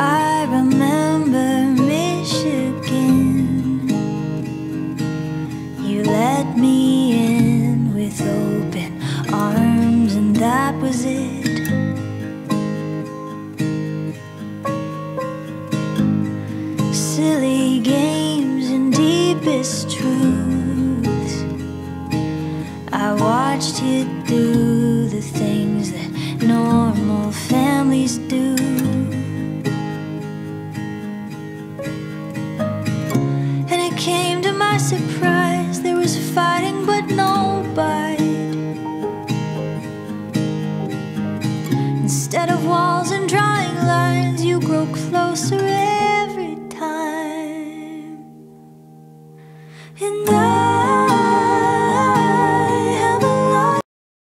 I remember Michigan. You let me in with open arms, and that was it. Silly games and deepest truths. I watched you do the things that normal families do. surprise, there was fighting but no bite. Instead of walls and drawing lines, you grow closer every time. And I